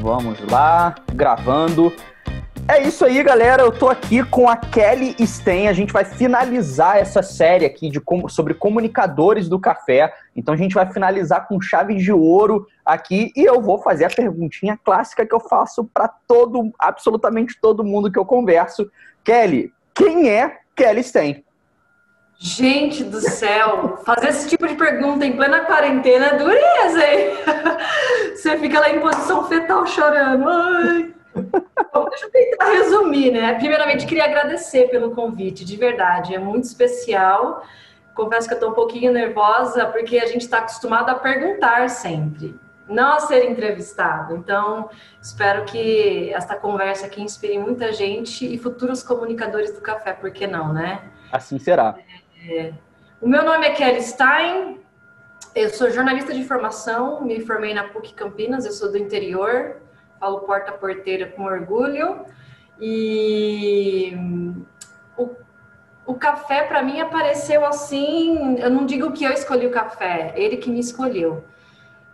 Vamos lá, gravando. É isso aí, galera. Eu tô aqui com a Kelly Sten. A gente vai finalizar essa série aqui de sobre comunicadores do café. Então a gente vai finalizar com chave de ouro aqui e eu vou fazer a perguntinha clássica que eu faço para todo, absolutamente todo mundo que eu converso. Kelly, quem é Kelly Sten? Gente do céu, fazer esse tipo de pergunta em plena quarentena é dureza, hein? Você fica lá em posição fetal chorando. Ai. Bom, deixa eu tentar resumir, né? Primeiramente, queria agradecer pelo convite, de verdade, é muito especial. Confesso que eu estou um pouquinho nervosa, porque a gente está acostumado a perguntar sempre, não a ser entrevistado. Então, espero que esta conversa aqui inspire muita gente e futuros comunicadores do café, por que não, né? Assim será. É. O meu nome é Kelly Stein, eu sou jornalista de formação, me formei na PUC Campinas, eu sou do interior, falo porta-porteira com orgulho. E o, o café para mim apareceu assim, eu não digo que eu escolhi o café, ele que me escolheu.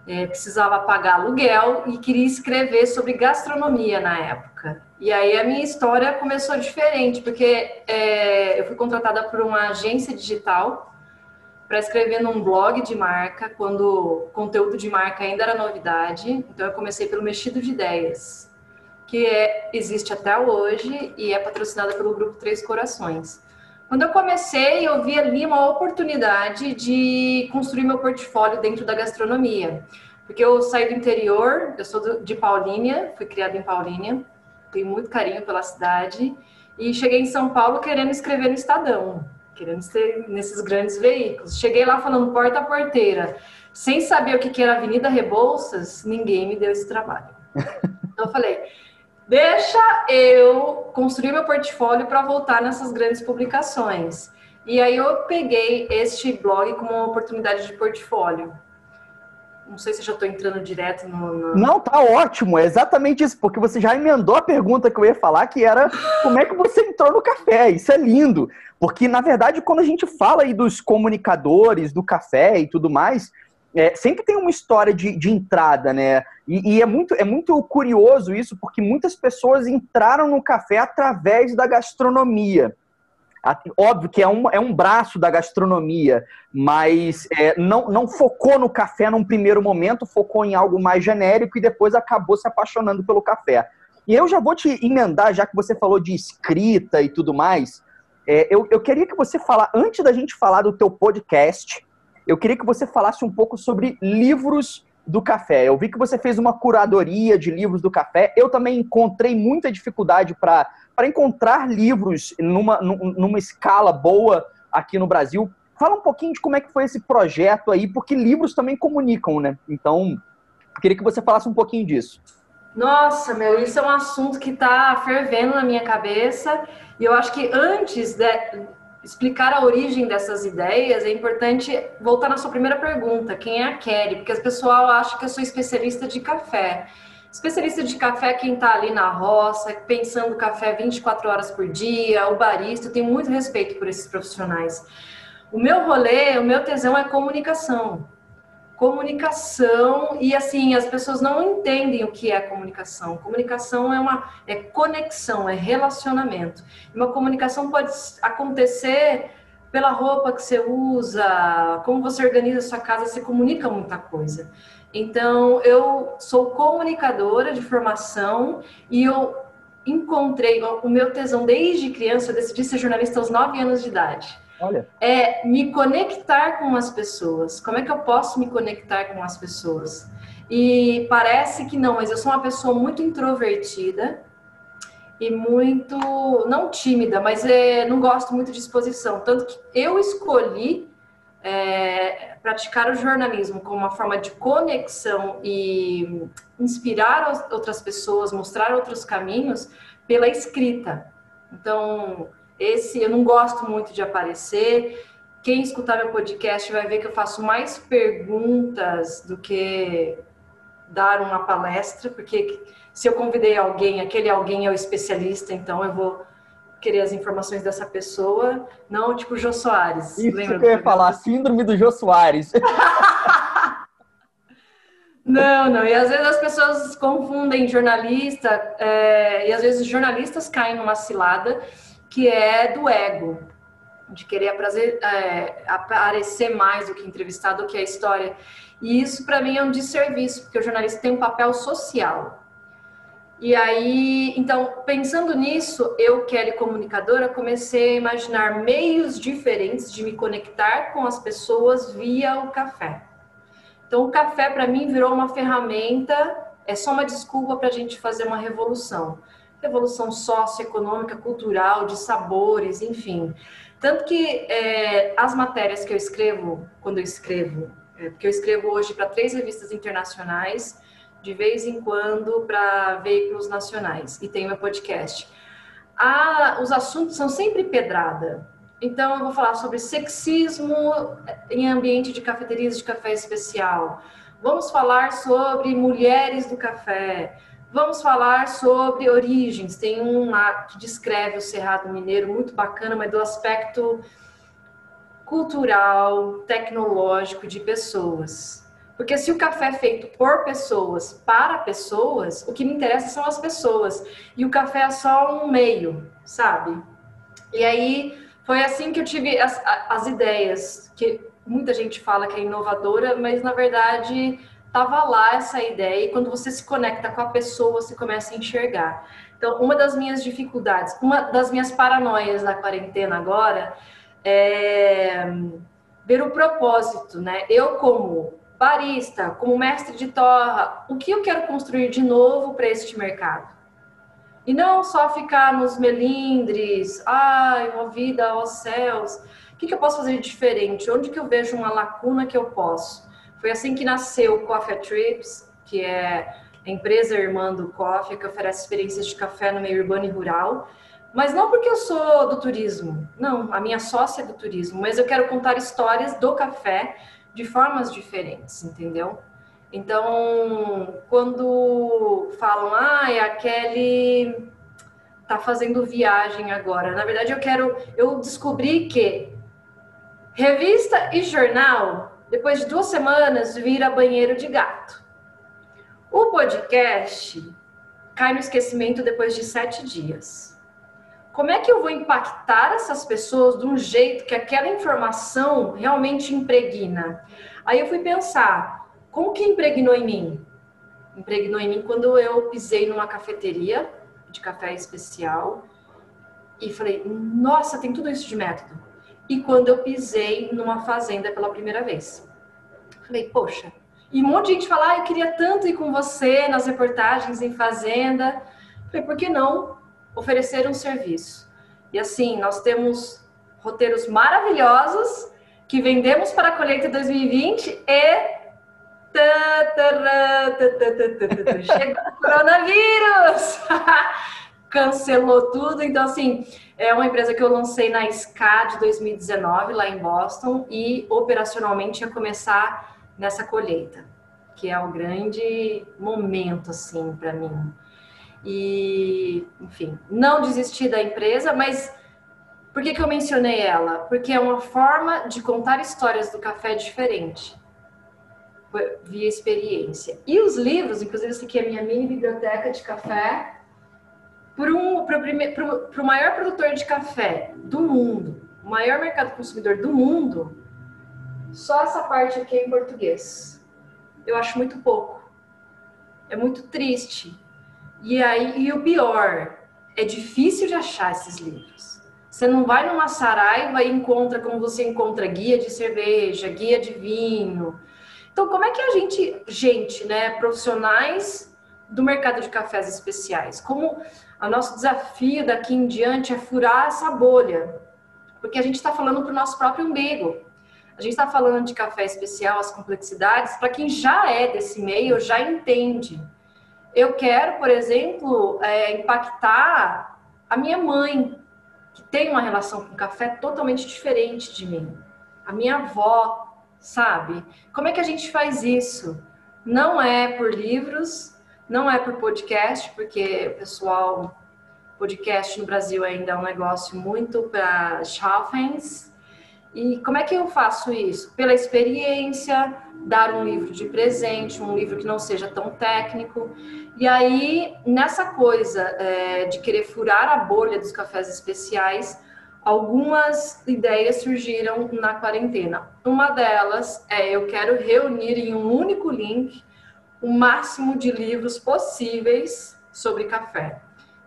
É, precisava pagar aluguel e queria escrever sobre gastronomia na época. E aí a minha história começou diferente, porque é, eu fui contratada por uma agência digital para escrever num blog de marca, quando conteúdo de marca ainda era novidade. Então eu comecei pelo Mexido de Ideias, que é, existe até hoje e é patrocinada pelo grupo Três Corações. Quando eu comecei, eu vi ali uma oportunidade de construir meu portfólio dentro da gastronomia. Porque eu saí do interior, eu sou de Paulínia, fui criada em Paulínia, tenho muito carinho pela cidade, e cheguei em São Paulo querendo escrever no Estadão, querendo ser nesses grandes veículos. Cheguei lá falando porta-porteira, sem saber o que era Avenida Rebouças, ninguém me deu esse trabalho. Então eu falei, deixa eu construir meu portfólio para voltar nessas grandes publicações. E aí eu peguei este blog como uma oportunidade de portfólio. Não sei se já estou entrando direto no, no, Não, tá ótimo. É exatamente isso, porque você já emendou a pergunta que eu ia falar, que era como é que você entrou no café. Isso é lindo. Porque, na verdade, quando a gente fala aí dos comunicadores, do café e tudo mais, é, sempre tem uma história de, de entrada, né? E, e, é, muito, é muito curioso isso, porque muitas pessoas entraram no café através da gastronomia. Óbvio que é um, é um braço da gastronomia, mas é, não, não focou no café num primeiro momento, focou em algo mais genérico e depois acabou se apaixonando pelo café. E eu já vou te emendar, já que você falou de escrita e tudo mais, é, eu, eu queria que você falasse, antes da gente falar do teu podcast, eu queria que você falasse um pouco sobre livros do café. Eu vi que você fez uma curadoria de livros do café. Eu também encontrei muita dificuldade para encontrar livros numa, numa escala boa aqui no Brasil. Fala um pouquinho de como é que foi esse projeto aí, porque livros também comunicam, né? Então, queria que você falasse um pouquinho disso. Nossa, meu, isso é um assunto que está fervendo na minha cabeça. E eu acho que antes de, explicar a origem dessas ideias, é importante voltar na sua primeira pergunta: quem é a Kelly? Porque as pessoal acha que eu sou especialista de café. Especialista de café quem está ali na roça, pensando café 24 horas por dia, o barista. Eu tenho muito respeito por esses profissionais. O meu rolê, o meu tesão é comunicação comunicação e assim as pessoas não entendem o que é comunicação. Comunicação é uma é conexão, é relacionamento. Uma comunicação pode acontecer pela roupa que você usa, como você organiza a sua casa, você comunica muita coisa. Então, eu sou comunicadora de formação e eu encontrei o meu tesão desde criança, eu decidi ser jornalista aos 9 anos de idade. Olha. É me conectar com as pessoas. Como é que eu posso me conectar com as pessoas? E parece que não, mas eu sou uma pessoa muito introvertida e muito não tímida, mas é, não gosto muito de exposição. Tanto que eu escolhi é, praticar o jornalismo como uma forma de conexão e inspirar outras pessoas, mostrar outros caminhos pela escrita. Então, esse eu não gosto muito de aparecer. Quem escutar meu podcast vai ver que eu faço mais perguntas do que dar uma palestra, porque se eu convidei alguém, aquele alguém é o especialista, então eu vou querer as informações dessa pessoa, não tipo Jô Soares. Isso Lembra que eu ia falar, síndrome do Jô Soares. Não, não. E às vezes as pessoas confundem jornalista, é, e às vezes jornalistas caem numa cilada que é do ego, de querer prazer, é, aparecer mais do que entrevistado, do que a história. E isso para mim é um desserviço, porque o jornalista tem um papel social. E aí, então, pensando nisso, eu, Kelly comunicadora, comecei a imaginar meios diferentes de me conectar com as pessoas via o café. Então, o café para mim virou uma ferramenta, é só uma desculpa para a gente fazer uma revolução. Revolução socioeconômica, cultural, de sabores, enfim. Tanto que é, as matérias que eu escrevo, quando eu escrevo, é, porque eu escrevo hoje para três revistas internacionais, de vez em quando para veículos nacionais, e tenho meu podcast. Os assuntos são sempre pedrada. Então, eu vou falar sobre sexismo em ambiente de cafeterias de café especial. Vamos falar sobre mulheres do café. Vamos falar sobre origens. Tem um lá que descreve o Cerrado Mineiro, muito bacana, mas do aspecto cultural, tecnológico de pessoas. Porque se o café é feito por pessoas, para pessoas, o que me interessa são as pessoas. E o café é só um meio, sabe? E aí foi assim que eu tive as, as ideias, que muita gente fala que é inovadora, mas na verdade estava lá essa ideia e quando você se conecta com a pessoa, você começa a enxergar. Então, uma das minhas dificuldades, uma das minhas paranoias da quarentena agora é ver o propósito, né? Eu como barista, como mestre de torra, o que eu quero construir de novo para este mercado? E não só ficar nos melindres, ai, uma vida aos céus. O que, que eu posso fazer de diferente? Onde que eu vejo uma lacuna que eu posso? Foi assim que nasceu o Coffee Trips, que é a empresa irmã do Coffee, que oferece experiências de café no meio urbano e rural. Mas não porque eu sou do turismo, não, a minha sócia é do turismo, mas eu quero contar histórias do café de formas diferentes, entendeu? Então, quando falam, ah, a Kelly tá fazendo viagem agora. Na verdade, eu quero. Eu descobri que revista e jornal, depois de duas semanas, vira banheiro de gato. O podcast cai no esquecimento depois de sete dias. Como é que eu vou impactar essas pessoas de um jeito que aquela informação realmente impregna? Aí eu fui pensar, como que impregnou em mim? Impregnou em mim quando eu pisei numa cafeteria de café especial e falei, nossa, tem tudo isso de método. E quando eu pisei numa fazenda pela primeira vez. Falei, poxa, e um monte de gente fala, ah, eu queria tanto ir com você nas reportagens em fazenda. Falei, por que não oferecer um serviço? E assim, nós temos roteiros maravilhosos que vendemos para a colheita 2020 e Chegou o coronavírus! Cancelou tudo. Então, assim, é uma empresa que eu lancei na SCA de 2019, lá em Boston, e operacionalmente ia começar nessa colheita, que é o grande momento, assim, para mim. E, enfim, não desisti da empresa, mas por que, que eu mencionei ela? Porque é uma forma de contar histórias do café diferente via experiência. E os livros, inclusive esse aqui é a minha mini biblioteca de café, para um, o maior produtor de café do mundo, o maior mercado consumidor do mundo, só essa parte aqui é em português. Eu acho muito pouco. É muito triste. E aí, e o pior, é difícil de achar esses livros. Você não vai numa saraiva e encontra como você encontra guia de cerveja, guia de vinho, então, como é que a gente, gente, né, profissionais do mercado de cafés especiais, como o nosso desafio daqui em diante é furar essa bolha, porque a gente está falando para o nosso próprio umbigo. A gente está falando de café especial, as complexidades, para quem já é desse meio, já entende. Eu quero, por exemplo, é, impactar a minha mãe, que tem uma relação com café totalmente diferente de mim. A minha avó, sabe? Como é que a gente faz isso? Não é por livros, não é por podcast, porque o pessoal, podcast no Brasil ainda é um negócio muito para jovens. E como é que eu faço isso? Pela experiência, dar um livro de presente, um livro que não seja tão técnico. E aí, nessa coisa é, de querer furar a bolha dos cafés especiais, algumas ideias surgiram na quarentena. Uma delas é eu quero reunir em um único link o máximo de livros possíveis sobre café.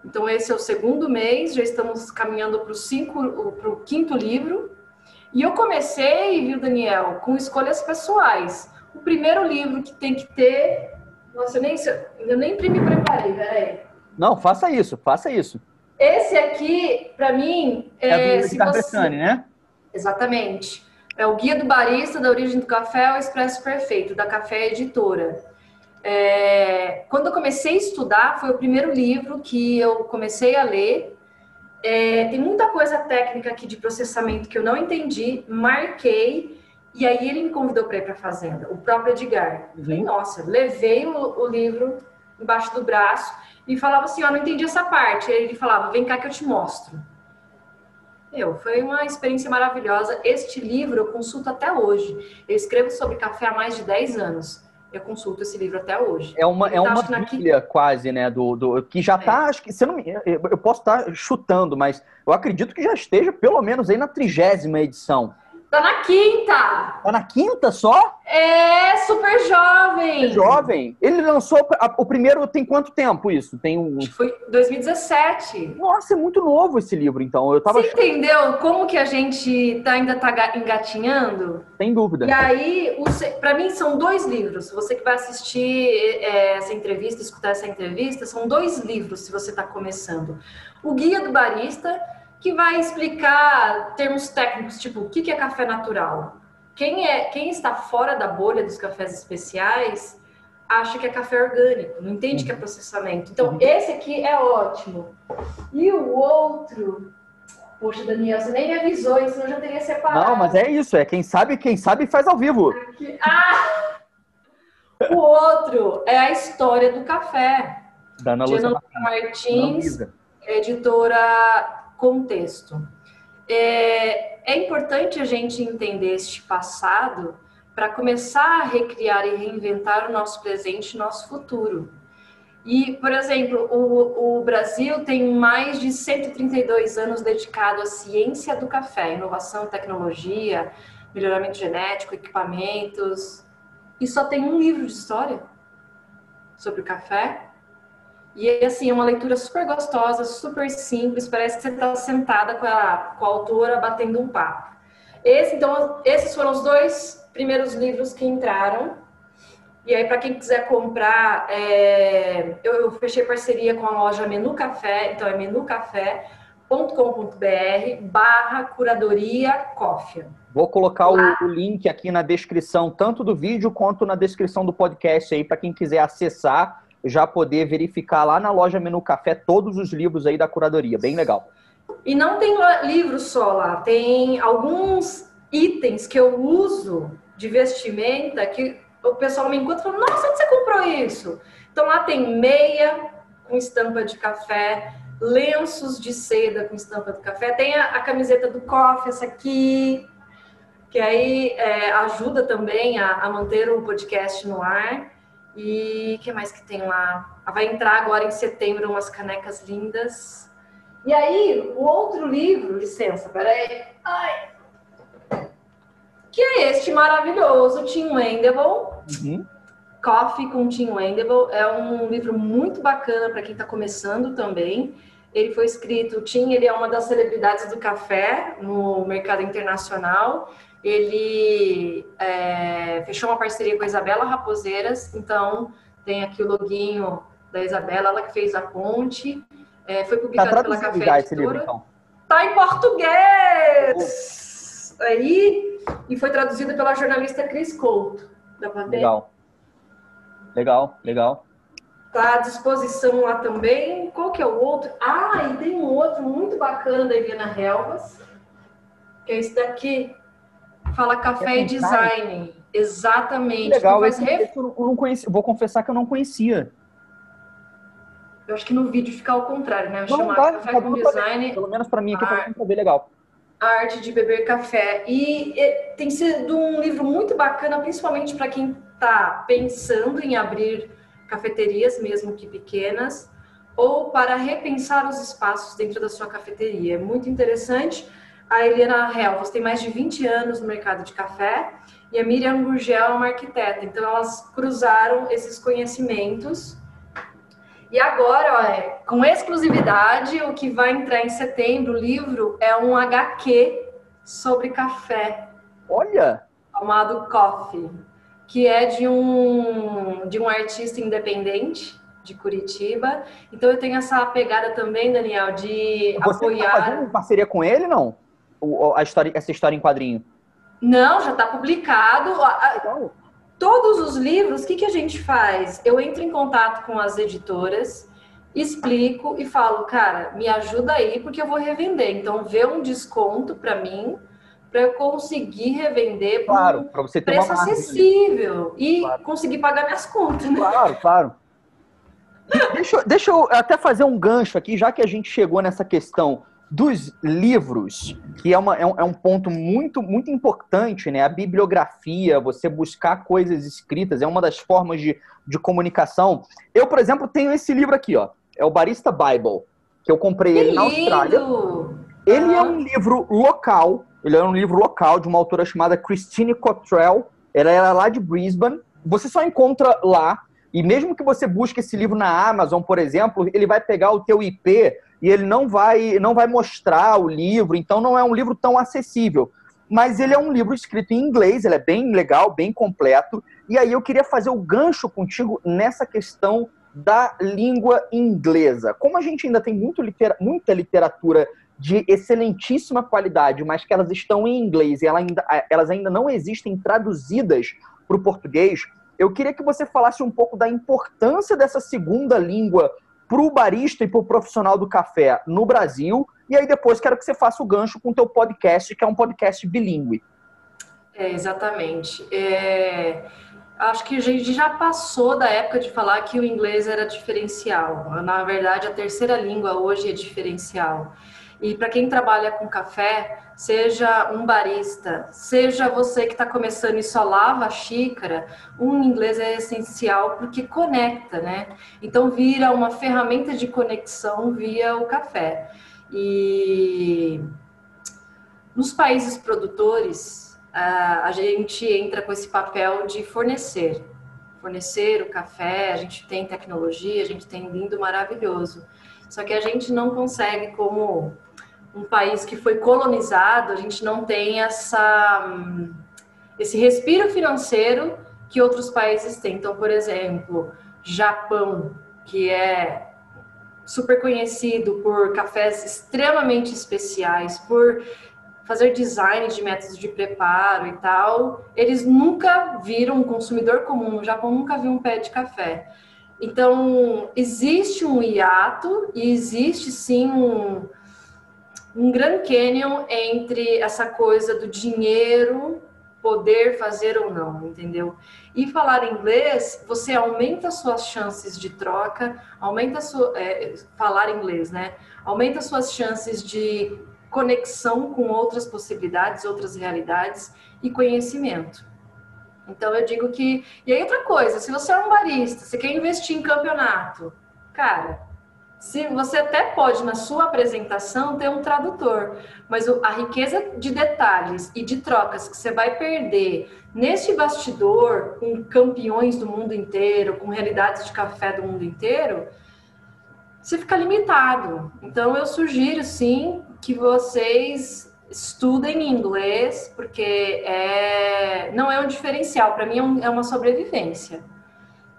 Então esse é o segundo mês, já estamos caminhando para o quinto livro. E eu comecei, viu, Daniel, com escolhas pessoais. O primeiro livro que tem que ter, nossa, eu nem, eu nem me preparei, peraí. Não, faça isso, faça isso. Esse aqui, para mim, é, é do você... né? Exatamente. É o Guia do Barista da Origem do Café ao Expresso Perfeito, da Café Editora. É... Quando eu comecei a estudar, foi o primeiro livro que eu comecei a ler. É... Tem muita coisa técnica aqui de processamento que eu não entendi, marquei, e aí ele me convidou para ir para a Fazenda, o próprio Edgar. Uhum. Falei, nossa, levei o, o livro embaixo do braço e falava assim, ó, não entendi essa parte. Ele falava, vem cá que eu te mostro. Eu, foi uma experiência maravilhosa. Este livro eu consulto até hoje. Eu escrevo sobre café há mais de 10 anos. Eu consulto esse livro até hoje. É uma, é tá, uma bíblia quase, né? Do, do, que já está, é. acho que, se eu, não, eu posso estar tá chutando, mas eu acredito que já esteja pelo menos aí na trigésima edição. Tá na quinta. Tá na quinta só? É, super jovem. Super jovem. Ele lançou a, o primeiro tem quanto tempo isso? Tem um Foi 2017. Nossa, é muito novo esse livro, então. Eu tava Você achando... entendeu como que a gente tá, ainda tá engatinhando? Sem dúvida. E aí, para mim são dois livros. Você que vai assistir é, essa entrevista, escutar essa entrevista, são dois livros se você tá começando. O Guia do Barista que vai explicar termos técnicos, tipo o que é café natural. Quem, é, quem está fora da bolha dos cafés especiais acha que é café orgânico, não entende que é processamento. Então, esse aqui é ótimo. E o outro, Poxa, Daniel, você nem me avisou, isso eu já teria separado. Não, mas é isso, é quem sabe, quem sabe faz ao vivo. Aqui. Ah! O outro é a história do café. Da Ana Lúcia Martins, editora contexto. É, é importante a gente entender este passado para começar a recriar e reinventar o nosso presente e nosso futuro. E, por exemplo, o, o, Brasil tem mais de 132 anos dedicado à ciência do café, inovação, tecnologia, melhoramento genético, equipamentos. E só tem um livro de história sobre o café e assim, é uma leitura super gostosa, super simples, parece que você está sentada com a, com a autora batendo um papo. Esse, então, esses foram os dois primeiros livros que entraram. E aí, para quem quiser comprar, é, eu, eu, fechei parceria com a loja Menu Café, então é menucafé.com.br barra curadoria coffee. Vou colocar o, o, link aqui na descrição, tanto do vídeo quanto na descrição do podcast aí, para quem quiser acessar já poder verificar lá na loja Menu Café todos os livros aí da curadoria. Bem legal. E não tem livro só lá, tem alguns itens que eu uso de vestimenta que o pessoal me encontra e fala, nossa, onde você comprou isso? Então lá tem meia com estampa de café, lenços de seda com estampa de café, tem a, a camiseta do coffee, essa aqui, que aí é, ajuda também a, a manter o podcast no ar. E o que mais que tem lá? Vai entrar agora em setembro umas canecas lindas. E aí, o outro livro, licença, peraí. Ai. Que é este maravilhoso, Tim Wendell. Uhum. Coffee com Tim Wendell. É um livro muito bacana para quem está começando também. Ele foi escrito, Tim, ele é uma das celebridades do café no mercado internacional ele é, fechou uma parceria com a Isabela Raposeiras, então tem aqui o loginho da Isabela, ela que fez a ponte, é, foi publicado tá pela Café já esse livro, então. Tá em português! Aí, e foi traduzido pela jornalista Cris Couto. Dá pra ver? Legal. Legal, legal. Tá à disposição lá também. Qual que é o outro? Ah, e tem um outro muito bacana da Eliana Helvas, que é esse daqui, Fala café e design. Exatamente. legal, esse, ref... eu não conheci, vou confessar que eu não conhecia. Eu acho que no vídeo fica ao contrário, né? Eu não, chamar café com design. Pelo menos para mim aqui ah. foi bem legal. A Arte de Beber Café. E, e tem sido um livro muito bacana, principalmente para quem está pensando em abrir cafeterias, mesmo que pequenas, ou para repensar os espaços dentro da sua cafeteria. É muito interessante. A Helena Helvas tem mais de 20 anos no mercado de café e a Miriam Gurgel é uma arquiteta. Então, elas cruzaram esses conhecimentos. E agora, ó, com exclusividade, o que vai entrar em setembro, o livro é um HQ sobre café. Olha! Chamado Coffee, que é de um, de um artista independente de Curitiba. Então, eu tenho essa pegada também, Daniel, de Você tá apoiar... Você está fazendo parceria com ele, não? O, a história, essa história em quadrinho? Não, já está publicado. Todos os livros, o que, que a gente faz? Eu entro em contato com as editoras, explico e falo, cara, me ajuda aí porque eu vou revender. Então, vê um desconto para mim, para eu conseguir revender claro, por um você ter preço acessível e claro. conseguir pagar minhas contas. Né? Claro, claro. Deixa, deixa eu até fazer um gancho aqui, já que a gente chegou nessa questão dos livros, que é, uma, é, um, é um ponto muito, muito importante, né? A bibliografia, você buscar coisas escritas, é uma das formas de, de comunicação. Eu, por exemplo, tenho esse livro aqui, ó. É o Barista Bible, que eu comprei que ele na Austrália. Ele é um livro local, ele é um livro local de uma autora chamada Christine Cottrell. Ela era lá de Brisbane. Você só encontra lá. E mesmo que você busque esse livro na Amazon, por exemplo, ele vai pegar o teu IP e ele não vai, não vai mostrar o livro, então não é um livro tão acessível. Mas ele é um livro escrito em inglês, ele é bem legal, bem completo. E aí eu queria fazer o gancho contigo nessa questão da língua inglesa. Como a gente ainda tem muito litera muita literatura de excelentíssima qualidade, mas que elas estão em inglês e ela ainda, elas ainda não existem traduzidas para o português, eu queria que você falasse um pouco da importância dessa segunda língua para o barista e para o profissional do café no Brasil. E aí depois quero que você faça o gancho com o teu podcast, que é um podcast bilíngue. É, exatamente. É... Acho que a gente já passou da época de falar que o inglês era diferencial. Na verdade, a terceira língua hoje é diferencial. E para quem trabalha com café, seja um barista, seja você que está começando e só lava a xícara, um inglês é essencial porque conecta, né? Então vira uma ferramenta de conexão via o café. E nos países produtores, a gente entra com esse papel de fornecer. Fornecer o café, a gente tem tecnologia, a gente tem lindo maravilhoso. Só que a gente não consegue, como um país que foi colonizado, a gente não tem essa, esse respiro financeiro que outros países têm. Então, por exemplo, Japão, que é super conhecido por cafés extremamente especiais, por fazer design de métodos de preparo e tal, eles nunca viram um consumidor comum. O Japão nunca viu um pé de café. Então, existe um hiato e existe sim um, um Grand Canyon entre essa coisa do dinheiro poder fazer ou não, entendeu? E falar inglês, você aumenta suas chances de troca, aumenta sua, é, falar inglês, né? Aumenta suas chances de conexão com outras possibilidades, outras realidades e conhecimento. Então eu digo que e aí outra coisa, se você é um barista, você quer investir em campeonato, cara, se você até pode na sua apresentação ter um tradutor, mas a riqueza de detalhes e de trocas que você vai perder neste bastidor com campeões do mundo inteiro, com realidades de café do mundo inteiro, você fica limitado. Então eu sugiro sim que vocês estudem inglês, porque é, não é um diferencial, para mim é, é uma sobrevivência.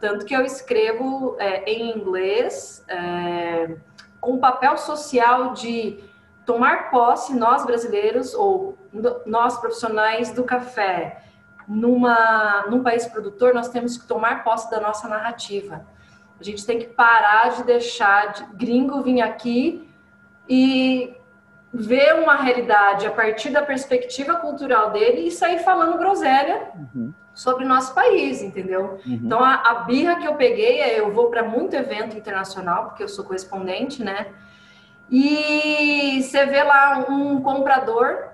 Tanto que eu escrevo é, em inglês, é, com o papel social de tomar posse, nós brasileiros, ou nós profissionais do café, numa, num país produtor, nós temos que tomar posse da nossa narrativa. A gente tem que parar de deixar de gringo vir aqui e ver uma realidade a partir da perspectiva cultural dele e sair falando groselha uhum sobre o nosso país, entendeu? Uhum. Então a, a, birra que eu peguei é eu vou para muito evento internacional, porque eu sou correspondente, né? E você vê lá um comprador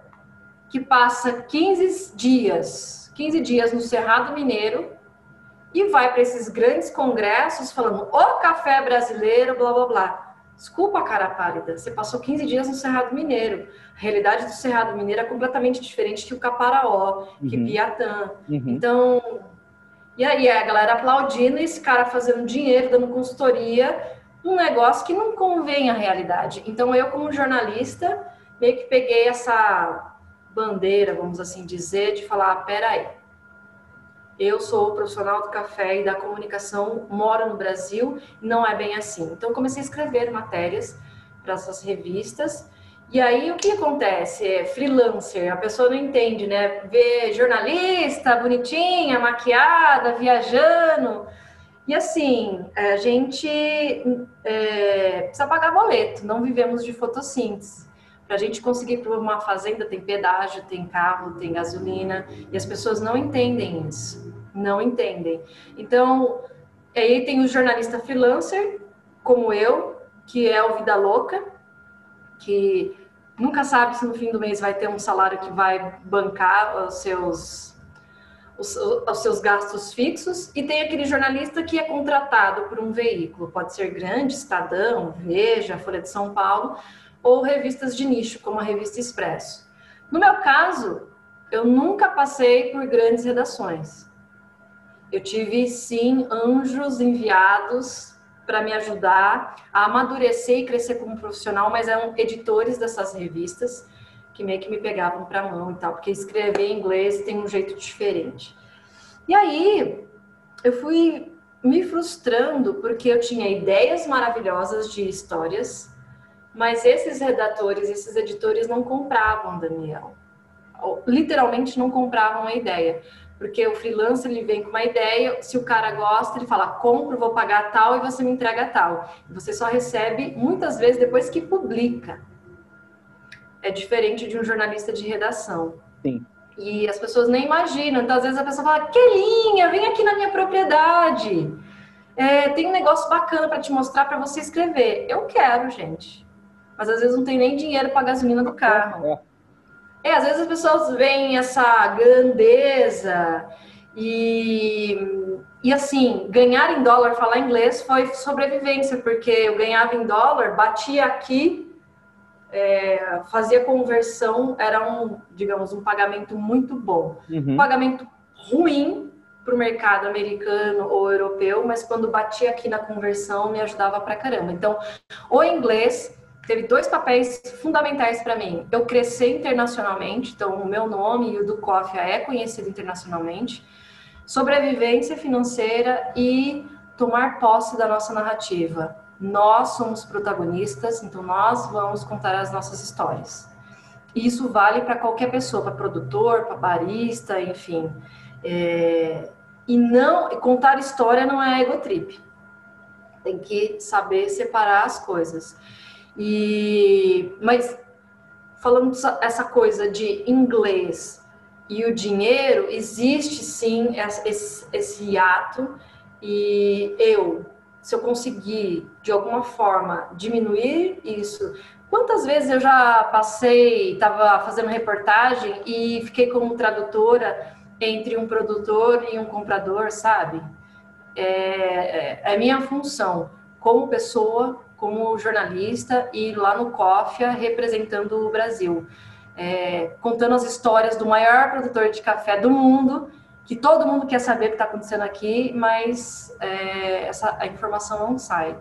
que passa 15 dias, 15 dias no Cerrado Mineiro e vai para esses grandes congressos falando o café brasileiro, blá blá blá. Desculpa, cara pálida, você passou 15 dias no Cerrado Mineiro. A realidade do Cerrado Mineiro é completamente diferente que o Caparaó, uhum. que Piatã. Uhum. Então, e aí a galera aplaudindo esse cara fazendo dinheiro, dando consultoria, um negócio que não convém à realidade. Então, eu, como jornalista, meio que peguei essa bandeira, vamos assim dizer, de falar: ah, peraí, eu sou profissional do café e da comunicação, moro no Brasil, não é bem assim. Então, comecei a escrever matérias para essas revistas. E aí, o que acontece? É freelancer, a pessoa não entende, né? Vê jornalista, bonitinha, maquiada, viajando. E assim, a gente é, precisa pagar boleto, não vivemos de fotossíntese. Para a gente conseguir ir para uma fazenda tem pedágio, tem carro, tem gasolina, e as pessoas não entendem isso, não entendem. Então, aí tem o jornalista freelancer, como eu, que é o Vida Louca, que nunca sabe se no fim do mês vai ter um salário que vai bancar os seus os, os, seus gastos fixos, e tem aquele jornalista que é contratado por um veículo, pode ser grande, Estadão, Veja, Folha de São Paulo, ou revistas de nicho, como a revista Expresso. No meu caso, eu nunca passei por grandes redações. Eu tive, sim, anjos enviados para me ajudar a amadurecer e crescer como profissional, mas eram editores dessas revistas que meio que me pegavam para a mão e tal, porque escrever em inglês tem um jeito diferente. E aí eu fui me frustrando porque eu tinha ideias maravilhosas de histórias, mas esses redatores, esses editores não compravam, Daniel. Literalmente não compravam a ideia. Porque o freelancer ele vem com uma ideia, se o cara gosta, ele fala: compro, vou pagar tal e você me entrega tal. E você só recebe muitas vezes depois que publica. É diferente de um jornalista de redação. Sim. E as pessoas nem imaginam. Então, às vezes a pessoa fala: Kelinha, vem aqui na minha propriedade. É, tem um negócio bacana para te mostrar para você escrever. Eu quero, gente mas às vezes não tem nem dinheiro para gasolina do carro. É. é, às vezes as pessoas veem essa grandeza e, e assim, ganhar em dólar, falar inglês foi sobrevivência, porque eu ganhava em dólar, batia aqui, é, fazia conversão, era um, digamos, um pagamento muito bom. Uhum. Um pagamento ruim para o mercado americano ou europeu, mas quando batia aqui na conversão me ajudava pra caramba. Então, o inglês teve dois papéis fundamentais para mim. Eu crescer internacionalmente, então o meu nome e o do Cofia é conhecido internacionalmente, sobrevivência financeira e tomar posse da nossa narrativa. Nós somos protagonistas, então nós vamos contar as nossas histórias. E isso vale para qualquer pessoa, para produtor, para barista, enfim. É... E não contar história não é ego trip. Tem que saber separar as coisas. E, mas falando essa coisa de inglês e o dinheiro, existe sim esse, esse ato e eu, se eu conseguir de alguma forma diminuir isso, quantas vezes eu já passei, estava fazendo reportagem e fiquei como tradutora entre um produtor e um comprador, sabe? É, é, é minha função como pessoa como jornalista e lá no COFIA representando o Brasil, é, contando as histórias do maior produtor de café do mundo, que todo mundo quer saber o que está acontecendo aqui, mas é, essa, a informação não sai.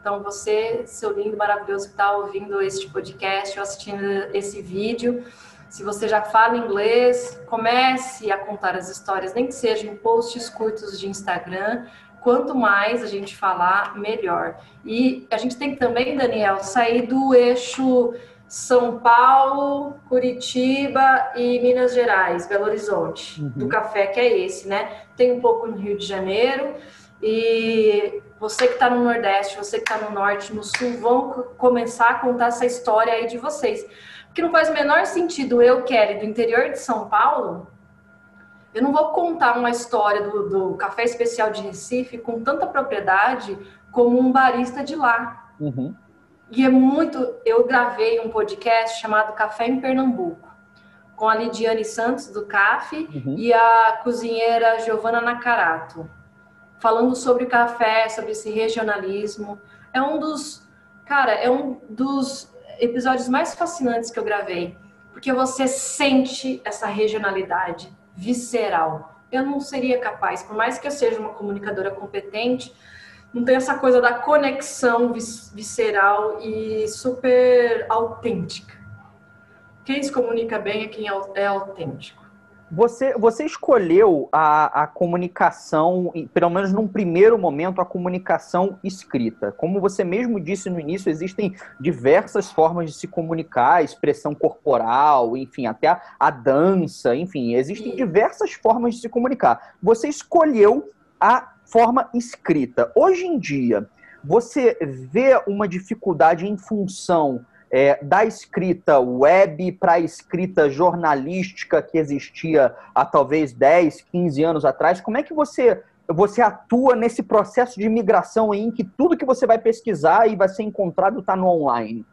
Então, você, seu lindo, maravilhoso que está ouvindo este podcast ou assistindo esse vídeo, se você já fala inglês, comece a contar as histórias, nem que sejam posts curtos de Instagram, quanto mais a gente falar, melhor. E a gente tem também, Daniel, sair do eixo São Paulo, Curitiba e Minas Gerais, Belo Horizonte, uhum. do café, que é esse, né? Tem um pouco no Rio de Janeiro. E você que está no Nordeste, você que está no Norte, no Sul, vão começar a contar essa história aí de vocês. Porque não faz o menor sentido eu, Kelly, do interior de São Paulo, eu não vou contar uma história do, do café especial de Recife com tanta propriedade como um barista de lá. Uhum. E é muito. Eu gravei um podcast chamado Café em Pernambuco. com a Lidiane Santos, do CAF, uhum. e a cozinheira Giovana Nakarato, falando sobre o café, sobre esse regionalismo. É um dos, cara, é um dos episódios mais fascinantes que eu gravei, porque você sente essa regionalidade visceral. Eu não seria capaz, por mais que eu seja uma comunicadora competente, não tem essa coisa da conexão vis visceral e super autêntica. Quem se comunica bem é quem é, é autêntico. Você, você escolheu a, a comunicação, pelo menos num primeiro momento, a comunicação escrita. Como você mesmo disse no início, existem diversas formas de se comunicar, expressão corporal, enfim, até a, a dança, enfim, existem diversas formas de se comunicar. Você escolheu a forma escrita. Hoje em dia, você vê uma dificuldade em função é, da escrita web para a escrita jornalística que existia há talvez 10, 15 anos atrás. Como é que você, você atua nesse processo de migração em que tudo que você vai pesquisar e vai ser encontrado está no online?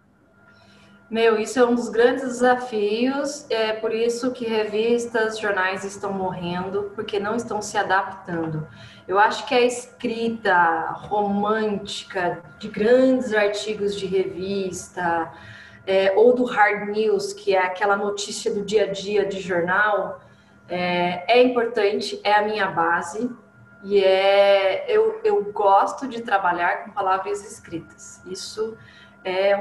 Meu, isso é um dos grandes desafios. É por isso que revistas, jornais estão morrendo, porque não estão se adaptando. Eu acho que a escrita romântica de grandes artigos de revista, é, ou do hard news, que é aquela notícia do dia a dia de jornal, é, é importante, é a minha base. E é, eu, eu gosto de trabalhar com palavras escritas. Isso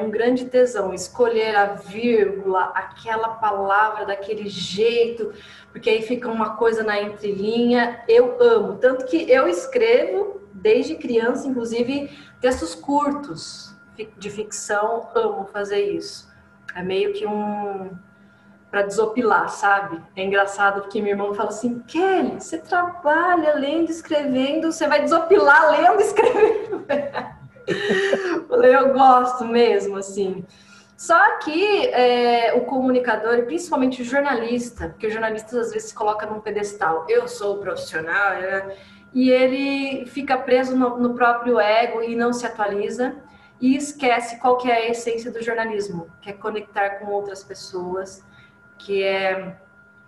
um grande tesão, escolher a vírgula, aquela palavra daquele jeito, porque aí fica uma coisa na entrelinha. Eu amo, tanto que eu escrevo desde criança, inclusive textos curtos de ficção, amo fazer isso. É meio que um para desopilar, sabe? É engraçado porque minha irmã fala assim: Kelly, você trabalha lendo, escrevendo, você vai desopilar lendo, escrevendo. Falei, eu gosto mesmo, assim. Só que é, o comunicador, principalmente o jornalista, porque o jornalista às vezes se coloca num pedestal, eu sou profissional, né? e ele fica preso no, no, próprio ego e não se atualiza e esquece qual que é a essência do jornalismo, que é conectar com outras pessoas, que é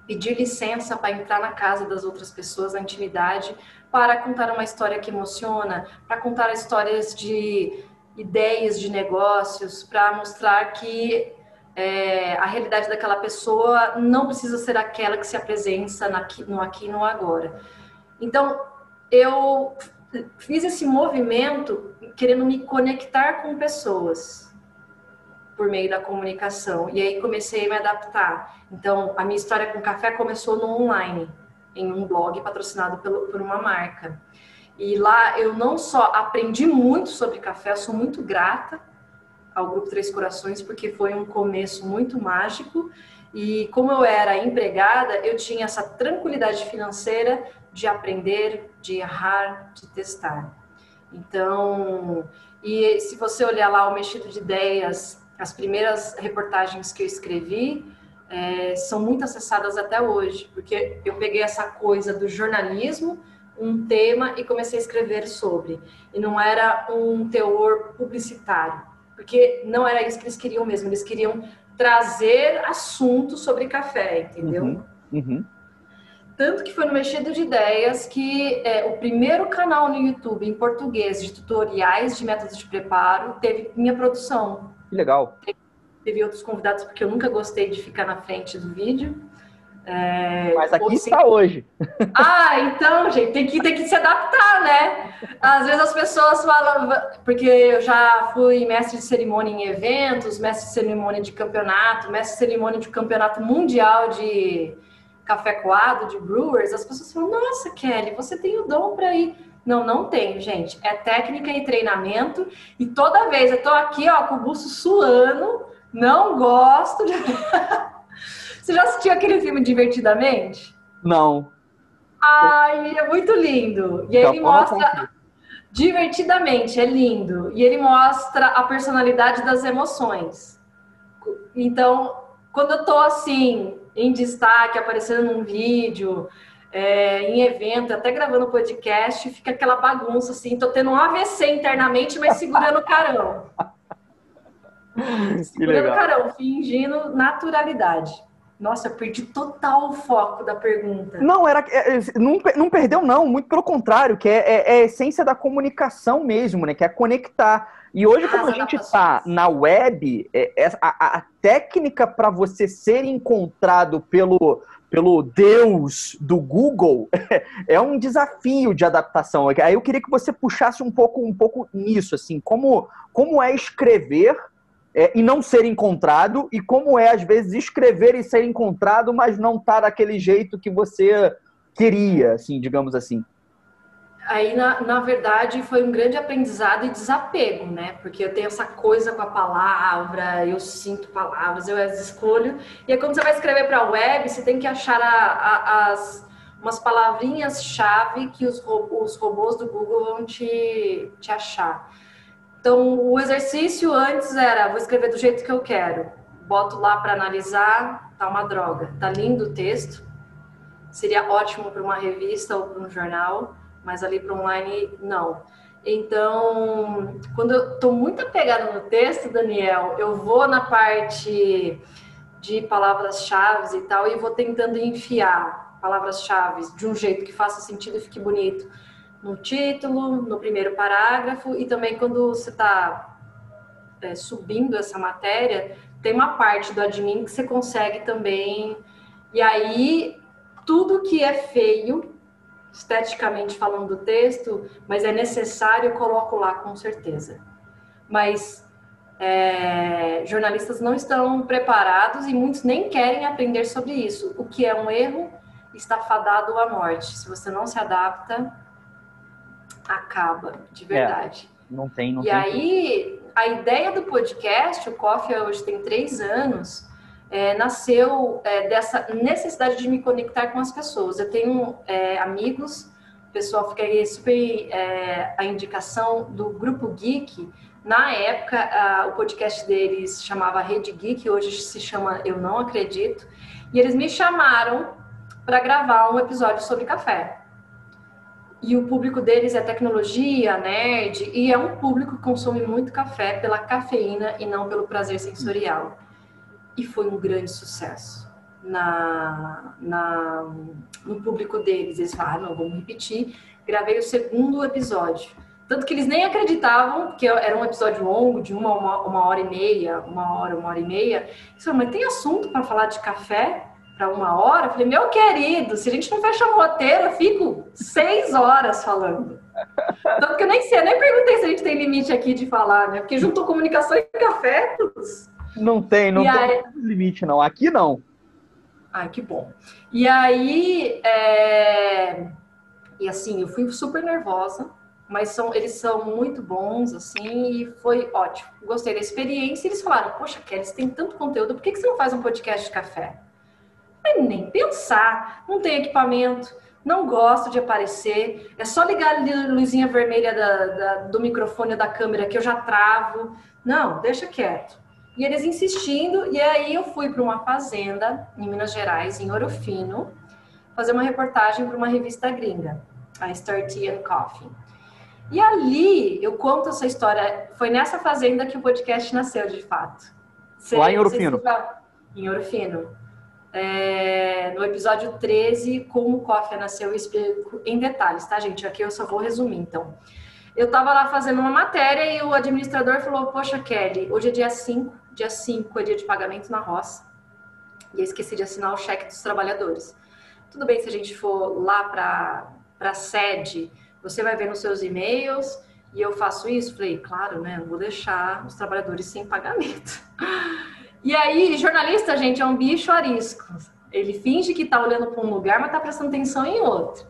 pedir licença para entrar na casa das outras pessoas, na intimidade, para contar uma história que emociona, para contar histórias de ideias de negócios, para mostrar que é, a realidade daquela pessoa não precisa ser aquela que se apresenta no aqui e no agora. Então, eu fiz esse movimento querendo me conectar com pessoas por meio da comunicação. E aí comecei a me adaptar. Então, a minha história com café começou no online em um blog patrocinado pelo, por uma marca. E lá eu não só aprendi muito sobre café, sou muito grata ao Grupo Três Corações, porque foi um começo muito mágico. E como eu era empregada, eu tinha essa tranquilidade financeira de aprender, de errar, de testar. Então, e se você olhar lá o Mexido de Ideias, as primeiras reportagens que eu escrevi, é, são muito acessadas até hoje, porque eu peguei essa coisa do jornalismo, um tema, e comecei a escrever sobre. E não era um teor publicitário, porque não era isso que eles queriam mesmo, eles queriam trazer assuntos sobre café, entendeu? Uhum, uhum. Tanto que foi no Mexido de Ideias que é, o primeiro canal no YouTube em português de tutoriais de métodos de preparo teve minha produção. Que legal. Teve teve outros convidados, porque eu nunca gostei de ficar na frente do vídeo. É, Mas aqui está hoje. Ah, então, gente, tem que, tem que se adaptar, né? Às vezes as pessoas falam, porque eu já fui mestre de cerimônia em eventos, mestre de cerimônia de campeonato, mestre de cerimônia de campeonato mundial de café coado, de brewers, as pessoas falam, nossa, Kelly, você tem o dom para ir. Não, não tenho, gente. É técnica e treinamento. E toda vez eu tô aqui, ó, com o buço suando, não gosto de. Você já assistiu aquele filme Divertidamente? Não. Ai, é muito lindo. E aí ele mostra. Divertidamente, é lindo. E ele mostra a personalidade das emoções. Então, quando eu tô assim, em destaque, aparecendo num vídeo, é, em evento, até gravando podcast, fica aquela bagunça assim, tô tendo um AVC internamente, mas segurando o carão. Segurando o carão, fingindo naturalidade. Nossa, eu perdi total o foco da pergunta. Não, era, é, é, não, não perdeu, não, muito pelo contrário, que é, é, é, a essência da comunicação mesmo, né? Que é conectar. E hoje, como a gente está na web, é, é, a, a técnica para você ser encontrado pelo, pelo Deus do Google é um desafio de adaptação. Aí eu queria que você puxasse um pouco, um pouco nisso, assim, como, como é escrever é, e não ser encontrado, e como é, às vezes, escrever e ser encontrado, mas não estar tá daquele jeito que você queria, assim, digamos assim. Aí, na, na verdade, foi um grande aprendizado e desapego, né? Porque eu tenho essa coisa com a palavra, eu sinto palavras, eu as escolho. E aí, quando você vai escrever para a web, você tem que achar a, a, as, umas palavrinhas-chave que os, os robôs do Google vão te, te achar. Então, o exercício antes era: vou escrever do jeito que eu quero. Boto lá para analisar, tá uma droga. Tá lindo o texto. Seria ótimo para uma revista ou para um jornal, mas ali para online, não. Então, quando eu estou muito apegada no texto, Daniel, eu vou na parte de palavras-chave e tal e vou tentando enfiar palavras-chave de um jeito que faça sentido e fique bonito no título, no primeiro parágrafo e também quando você está é, subindo essa matéria, tem uma parte do admin que você consegue também. E aí, tudo que é feio, esteticamente falando do texto, mas é necessário, eu coloco lá com certeza. Mas é, jornalistas não estão preparados e muitos nem querem aprender sobre isso. O que é um erro está fadado à morte. Se você não se adapta, acaba, de verdade. É, não tem, não e tem. E aí, a ideia do podcast, o Coffee hoje tem três anos, é, nasceu é, dessa necessidade de me conectar com as pessoas. Eu tenho é, amigos, o pessoal fica aí super é, a indicação do Grupo Geek. Na época, a, o podcast deles chamava Rede Geek, hoje se chama Eu Não Acredito. E eles me chamaram para gravar um episódio sobre café e o público deles é tecnologia, nerd, e é um público que consome muito café pela cafeína e não pelo prazer sensorial. E foi um grande sucesso na, na, no público deles. Eles falaram, ah, não, vamos repetir. Gravei o segundo episódio. Tanto que eles nem acreditavam que era um episódio longo, de uma, uma, uma hora e meia, uma hora, uma hora e meia. Eles falaram, mas tem assunto para falar de café? Para uma hora, eu falei, meu querido, se a gente não fecha o roteiro, eu fico seis horas falando. Tanto que eu nem sei, eu nem perguntei se a gente tem limite aqui de falar, né? Porque juntou comunicação e café. Não tem, não e tem aí... limite, não. Aqui não. Ai, que bom. E aí, é... e assim, eu fui super nervosa, mas são, eles são muito bons, assim, e foi ótimo. Gostei da experiência. E eles falaram, poxa, Kelly, você tem tanto conteúdo, por que, que você não faz um podcast de café? Nem pensar, não tem equipamento, não gosto de aparecer, é só ligar a luzinha vermelha da, da, do microfone da câmera que eu já travo. Não, deixa quieto. E eles insistindo, e aí eu fui para uma fazenda em Minas Gerais, em Ouro Fino, fazer uma reportagem para uma revista gringa, a Star Tea and Coffee. E ali eu conto essa história. Foi nessa fazenda que o podcast nasceu, de fato. Lá em Ouro Fino. Em Ouro Fino. É, no episódio 13, como o Coffee nasceu, eu explico em detalhes, tá, gente? Aqui eu só vou resumir, então. Eu estava lá fazendo uma matéria e o administrador falou: Poxa, Kelly, hoje é dia 5, dia 5 é dia de pagamento na roça. E eu esqueci de assinar o cheque dos trabalhadores. Tudo bem se a gente for lá para a sede, você vai ver nos seus e-mails e eu faço isso? Falei, claro, né? Vou deixar os trabalhadores sem pagamento. E aí, jornalista, gente, é um bicho arisco. Ele finge que está olhando para um lugar, mas está prestando atenção em outro.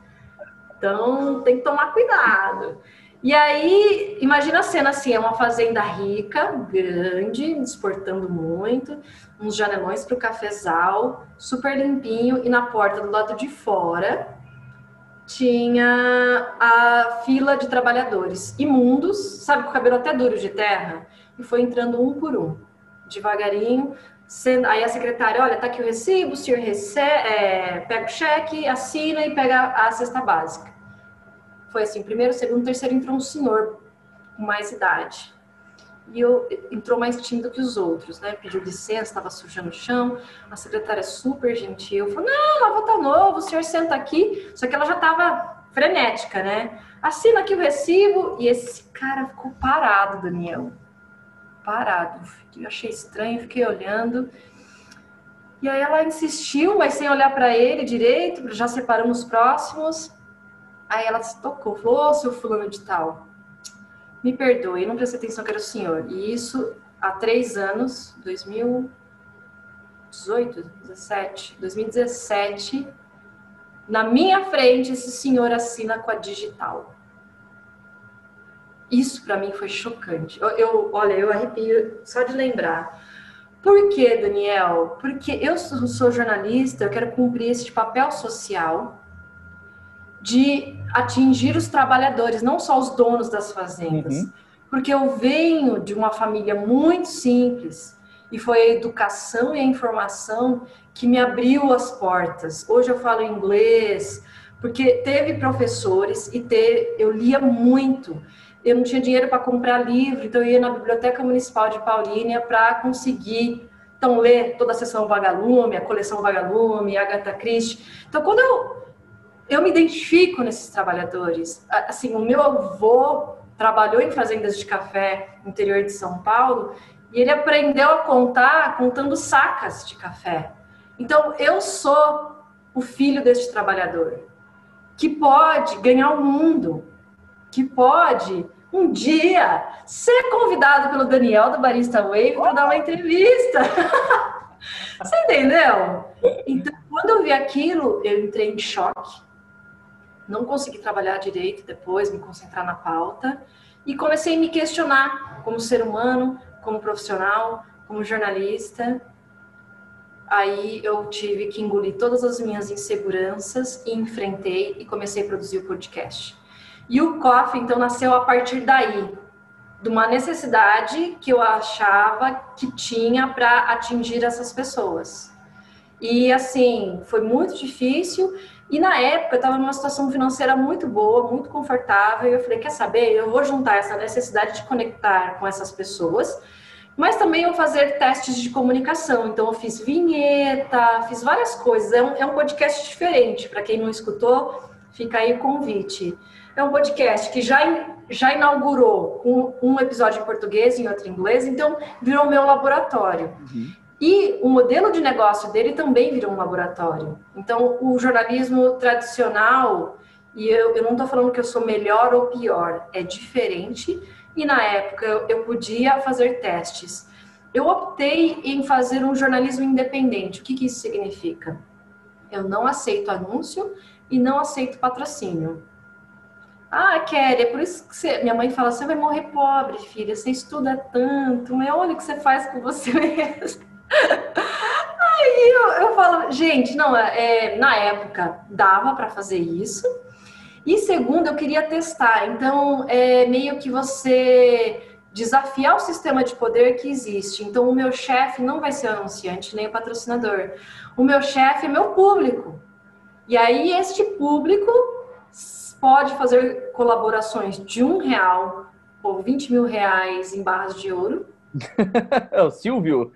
Então, tem que tomar cuidado. E aí, imagina a cena assim, é uma fazenda rica, grande, exportando muito, uns janelões para o cafezal, super limpinho, e na porta do lado de fora tinha a fila de trabalhadores imundos, sabe, com o cabelo até duro de terra, e foi entrando um por um devagarinho. Aí a secretária, olha, tá aqui o recibo, o senhor recebe, é, pega o cheque, assina e pega a cesta básica. Foi assim, primeiro, segundo, terceiro entrou um senhor com mais idade. e eu entrou mais tímido que os outros, né? Pediu licença, estava sujando o chão. A secretária super gentil, falou: "Não, Lava tá novo, o senhor senta aqui". Só que ela já estava frenética, né? Assina aqui o recibo e esse cara ficou parado, Daniel. Parado. Eu achei estranho, fiquei olhando. E aí ela insistiu, mas sem olhar para ele direito, já separamos os próximos. Aí ela se tocou, falou: "Ô, seu fulano de tal, me perdoe, não prestei atenção que era o senhor. E isso há três anos, 2018, 17, 2017, na minha frente, esse senhor assina com a digital. Isso para mim foi chocante. Eu, eu, olha, eu arrepio só de lembrar. Por que, Daniel? Porque eu sou, sou jornalista, eu quero cumprir esse papel social de atingir os trabalhadores, não só os donos das fazendas. Uhum. Porque eu venho de uma família muito simples e foi a educação e a informação que me abriu as portas. Hoje eu falo inglês, porque teve professores e ter, eu lia muito. Eu não tinha dinheiro para comprar livro, então eu ia na Biblioteca Municipal de Paulínia para conseguir então ler toda a sessão Vagalume, a coleção Vagalume, Agatha Christie. Então quando eu eu me identifico nesses trabalhadores. Assim, o meu avô trabalhou em fazendas de café no interior de São Paulo e ele aprendeu a contar contando sacas de café. Então, eu sou o filho deste trabalhador que pode ganhar o mundo, que pode um dia ser convidado pelo Daniel do Barista Wave para dar uma entrevista. Você entendeu? Então, quando eu vi aquilo, eu entrei em choque não consegui trabalhar direito depois, me concentrar na pauta e comecei a me questionar como ser humano, como profissional, como jornalista. Aí eu tive que engolir todas as minhas inseguranças e enfrentei e comecei a produzir o podcast. E o Coffee, então, nasceu a partir daí, de uma necessidade que eu achava que tinha para atingir essas pessoas. E assim, foi muito difícil e na época eu estava numa situação financeira muito boa, muito confortável, e eu falei: quer saber? Eu vou juntar essa necessidade de conectar com essas pessoas, mas também eu fazer testes de comunicação. Então eu fiz vinheta, fiz várias coisas. É um, é um podcast diferente, para quem não escutou, fica aí o convite. É um podcast que já, já inaugurou com um episódio em português e outro em inglês, então virou meu laboratório. Uhum. E o modelo de negócio dele também virou um laboratório. Então, o jornalismo tradicional, e eu, eu não estou falando que eu sou melhor ou pior, é diferente. E na época eu, eu podia fazer testes. Eu optei em fazer um jornalismo independente. O que, que isso significa? Eu não aceito anúncio e não aceito patrocínio. Ah, Kelly, é por isso que você... minha mãe fala: você vai morrer pobre, filha, você estuda tanto, mas olha o que você faz com você mesmo. Aí eu, eu falo, gente, não, é, na época dava para fazer isso. E segundo, eu queria testar. Então, é meio que você desafiar o sistema de poder que existe. Então, o meu chefe não vai ser o anunciante nem o patrocinador. O meu chefe é meu público. E aí, este público pode fazer colaborações de um real ou 20 mil reais em barras de ouro. é o Silvio.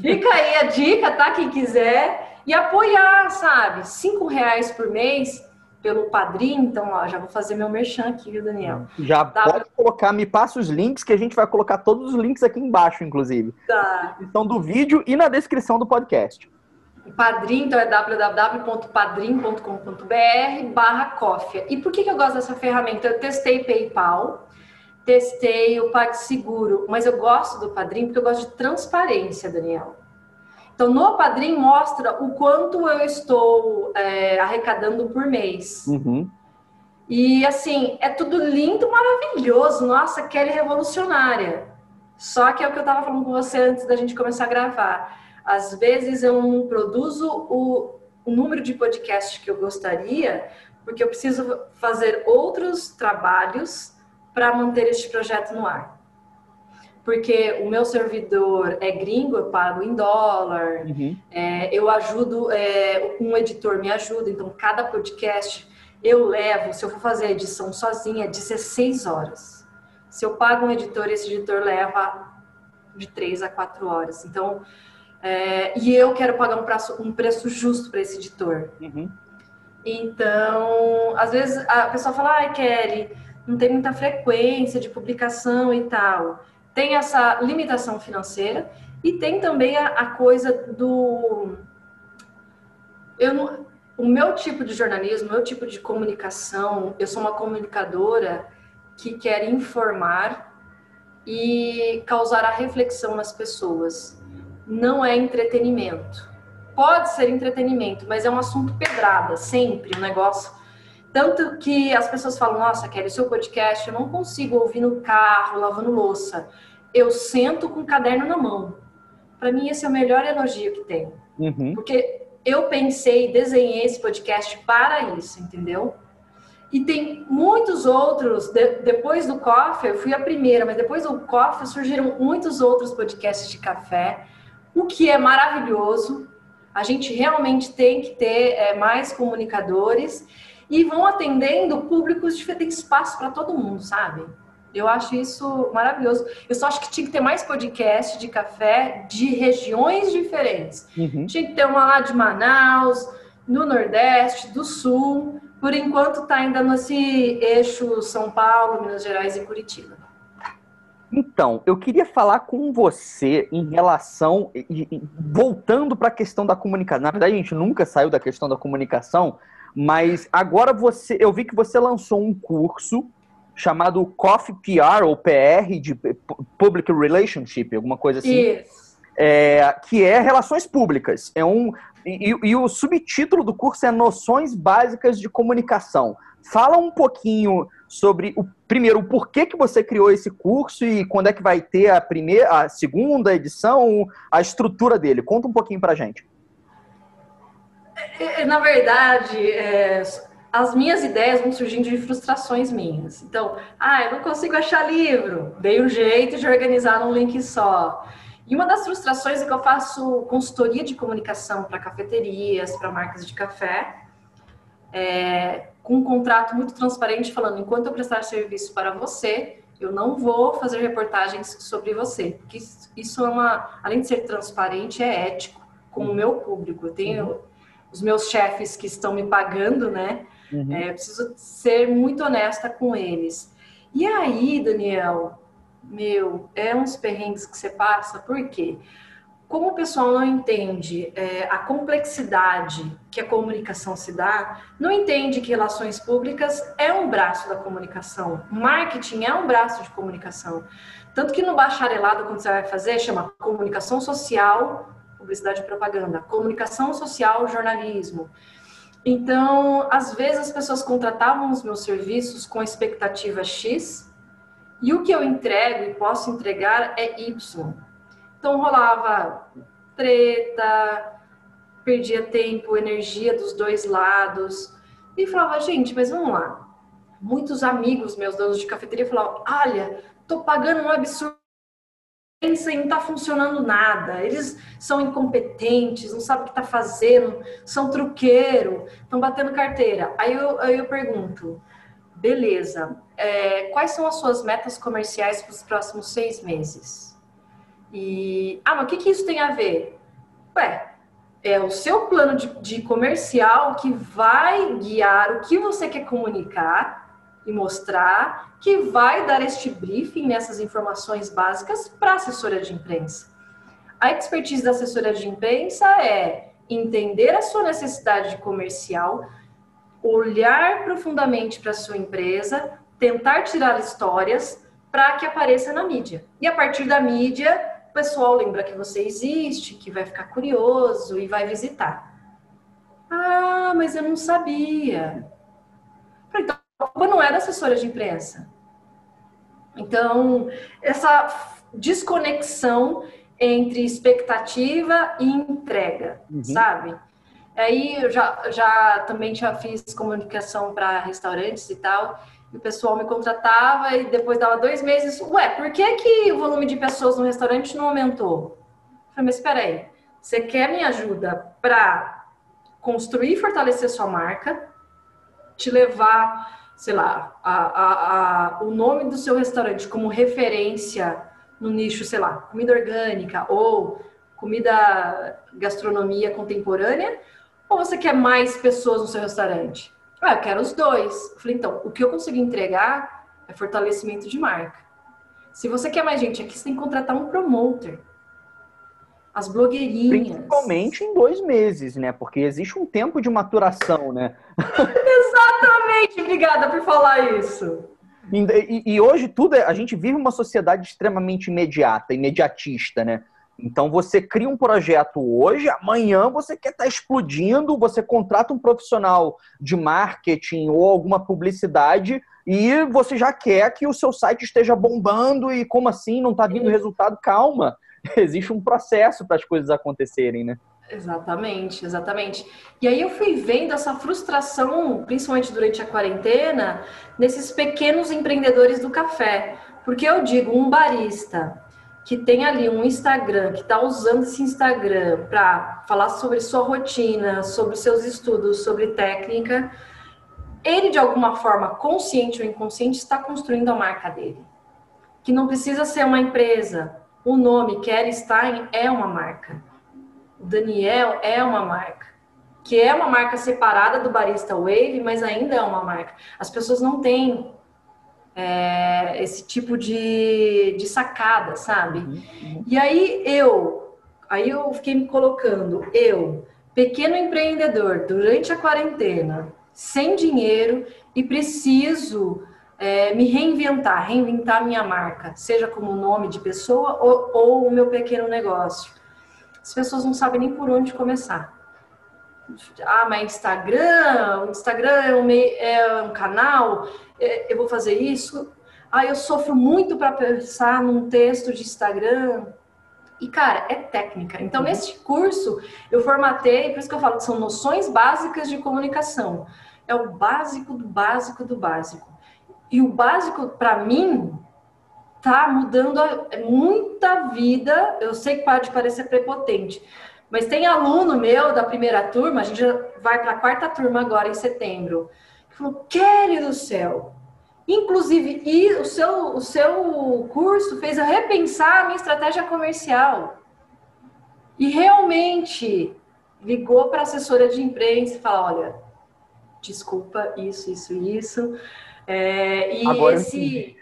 Fica aí a dica, tá? Quem quiser. E apoiar, sabe? Cinco reais por mês pelo padrinho. Então, ó, já vou fazer meu merchan aqui, viu, Daniel? Já tá. pode colocar, me passa os links, que a gente vai colocar todos os links aqui embaixo, inclusive. Tá. Na descrição do vídeo e na descrição do podcast. Padrim, então é www.padrim.com.br barra cofia. E por que, que eu gosto dessa ferramenta? Eu testei PayPal, testei o PagSeguro, mas eu gosto do Padrim porque eu gosto de transparência, Daniel. Então, no Padrim mostra o quanto eu estou é, arrecadando por mês. Uhum. E, assim, é tudo lindo, maravilhoso. Nossa, Kelly revolucionária. Só que é o que eu estava falando com você antes da gente começar a gravar. Às vezes eu não produzo o, o número de podcast que eu gostaria, porque eu preciso fazer outros trabalhos para manter este projeto no ar. Porque o meu servidor é gringo, eu pago em dólar, uhum. é, eu ajudo, é, um editor me ajuda, então cada podcast eu levo, se eu for fazer a edição sozinha, é 16 horas. Se eu pago um editor, esse editor leva de três a quatro horas. Então, é, e eu quero pagar um preço, um preço justo para esse editor. Uhum. Então, às vezes a pessoa fala, ai, Kelly, não tem muita frequência de publicação e tal. Tem essa limitação financeira e tem também a, a coisa do. Eu não, o meu tipo de jornalismo, o meu tipo de comunicação, eu sou uma comunicadora que quer informar e causar a reflexão nas pessoas. Não é entretenimento. Pode ser entretenimento, mas é um assunto pedrada, sempre, um negócio. Tanto que as pessoas falam, nossa, Kelly, seu podcast eu não consigo ouvir no carro, lavando louça. Eu sento com o caderno na mão. Para mim, esse é o melhor elogio que tem. Uhum. Porque eu pensei, desenhei esse podcast para isso, entendeu? E tem muitos outros, de, depois do Coffee, eu fui a primeira, mas depois do Coffee surgiram muitos outros podcasts de café, o que é maravilhoso. A gente realmente tem que ter é, mais comunicadores e vão atendendo públicos diferentes, espaço para todo mundo, sabe? Eu acho isso maravilhoso. Eu só acho que tinha que ter mais podcast de café de regiões diferentes. Uhum. Tinha que ter uma lá de Manaus, no Nordeste, do Sul. Por enquanto está ainda nesse eixo São Paulo, Minas Gerais e Curitiba. Então, eu queria falar com você em relação, voltando para a questão da comunicação. Na verdade, a gente nunca saiu da questão da comunicação, mas agora você, eu vi que você lançou um curso chamado Coffee PR ou PR de Public Relationship, alguma coisa assim. Isso. É, que é relações públicas. É um e, e, o subtítulo do curso é Noções Básicas de Comunicação. Fala um pouquinho sobre o primeiro, o porquê que você criou esse curso e quando é que vai ter a primeira, a segunda edição, a estrutura dele. Conta um pouquinho pra gente. É, é, na verdade, é, as minhas ideias vão surgindo de frustrações minhas. Então, ah, eu não consigo achar livro. Dei um jeito de organizar num link só. E uma das frustrações é que eu faço consultoria de comunicação para cafeterias, para marcas de café, é, com um contrato muito transparente falando, enquanto eu prestar serviço para você, eu não vou fazer reportagens sobre você, porque isso é uma, além de ser transparente, é ético com o meu público. Eu tenho os meus chefes que estão me pagando, né? Uhum. É, preciso ser muito honesta com eles. E aí, Daniel, meu, é uns perrengues que você passa, por quê? Como o pessoal não entende é, a complexidade que a comunicação se dá, não entende que relações públicas é um braço da comunicação, marketing é um braço de comunicação. Tanto que no bacharelado, quando você vai fazer, chama comunicação social, publicidade e propaganda, comunicação social, jornalismo. Então, às vezes as pessoas contratavam os meus serviços com expectativa X e o que eu entrego e posso entregar é Y. Então rolava treta, perdia tempo, energia dos dois lados e falava, gente, mas vamos lá. Muitos amigos meus donos de cafeteria falavam, olha, tô pagando um absurdo pensa não tá funcionando nada, eles são incompetentes, não sabem o que tá fazendo, são truqueiro, estão batendo carteira. Aí eu, aí eu pergunto, beleza, é, quais são as suas metas comerciais para os próximos seis meses? E, ah, mas o que, que isso tem a ver? Ué, é o seu plano de, de comercial que vai guiar o que você quer comunicar e mostrar que vai dar este briefing nessas informações básicas para a assessora de imprensa. A expertise da assessora de imprensa é entender a sua necessidade comercial, olhar profundamente para a sua empresa, tentar tirar histórias para que apareça na mídia. E a partir da mídia, pessoal lembra que você existe, que vai ficar curioso e vai visitar. Ah, mas eu não sabia. Então, a culpa não é da assessora de imprensa. Então, essa desconexão entre expectativa e entrega, uhum. sabe? Aí eu já, já também já fiz comunicação para restaurantes e tal, o pessoal me contratava e depois dava dois meses, ué, por que, que o volume de pessoas no restaurante não aumentou? Eu falei, mas espera aí, você quer minha ajuda para construir e fortalecer sua marca, te levar sei lá, a, a, a, o nome do seu restaurante como referência no nicho, sei lá, comida orgânica ou comida gastronomia contemporânea? Ou você quer mais pessoas no seu restaurante? Ah, eu quero os dois. Eu falei, então, o que eu consigo entregar é fortalecimento de marca. Se você quer mais gente aqui, você tem que contratar um promoter. As blogueirinhas. Principalmente em dois meses, né? Porque existe um tempo de maturação, né? Exatamente, obrigada por falar isso. E, e, e hoje tudo é, a gente vive uma sociedade extremamente imediata, imediatista, né? Então você cria um projeto hoje, amanhã você quer estar tá explodindo, você contrata um profissional de marketing ou alguma publicidade e você já quer que o seu site esteja bombando e como assim não está vindo resultado? Calma, existe um processo para as coisas acontecerem, né? Exatamente, exatamente. E aí eu fui vendo essa frustração, principalmente durante a quarentena, nesses pequenos empreendedores do café. Porque eu digo, um barista que tem ali um Instagram, que está usando esse Instagram para falar sobre sua rotina, sobre seus estudos, sobre técnica, ele de alguma forma, consciente ou inconsciente, está construindo a marca dele. Que não precisa ser uma empresa. O nome Kelly Stein é uma marca. O Daniel é uma marca. Que é uma marca separada do Barista Wave, mas ainda é uma marca. As pessoas não têm é, esse tipo de, de sacada, sabe? Uhum, uhum. E aí eu, aí eu fiquei me colocando, eu, pequeno empreendedor, durante a quarentena, sem dinheiro e preciso é, me reinventar, reinventar minha marca, seja como nome de pessoa ou, ou o meu pequeno negócio. As pessoas não sabem nem por onde começar. Ah, mas Instagram, o Instagram é um, é um canal, é, eu vou fazer isso. Ah, eu sofro muito para pensar num texto de Instagram. E, cara, é técnica. Então, uhum. nesse curso, eu formatei, por isso que eu falo que são noções básicas de comunicação. É o básico do básico do básico. E o básico, para mim, tá mudando muita vida. Eu sei que pode parecer prepotente, mas tem aluno meu da primeira turma, a gente vai para a quarta turma agora em setembro Falou, Kelly do céu. Inclusive, e o seu, o seu curso fez eu repensar a minha estratégia comercial. E realmente ligou para a assessora de imprensa e falou: olha, desculpa, isso, isso, isso. É, e agora esse.